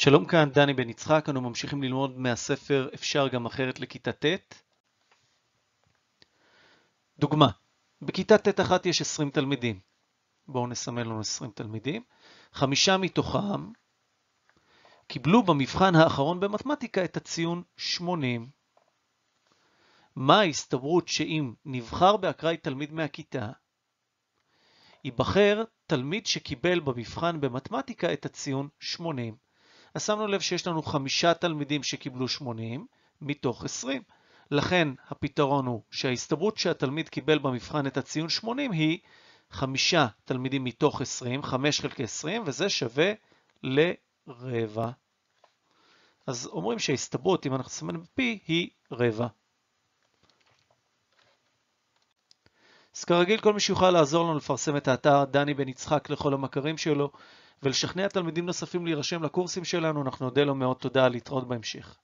שלום כאן דני בן יצחק, אנו ממשיכים ללמוד מהספר אפשר גם אחרת לכיתה ט'. דוגמה, בכיתה ט' אחת יש 20 תלמידים. בואו נסמן לנו 20 תלמידים. חמישה מתוכם קיבלו במבחן האחרון במתמטיקה את הציון 80. מה ההסתברות שאם נבחר באקראי תלמיד מהכיתה, ייבחר תלמיד שקיבל במבחן במתמטיקה את הציון 80. אז שמנו לב שיש לנו חמישה תלמידים שקיבלו 80 מתוך 20. לכן הפתרון הוא שההסתברות שהתלמיד קיבל במבחן את הציון 80 היא חמישה תלמידים מתוך 20, 5 חלקי 20, וזה שווה לרבע. אז אומרים שההסתברות, אם אנחנו נסמן ב-P, היא רבע. אז כרגיל כל מי שיוכל לעזור לנו לפרסם את האתר דני בן יצחק לכל המכרים שלו ולשכנע תלמידים נוספים להירשם לקורסים שלנו, אנחנו נודה לו מאוד תודה, להתראות בהמשך.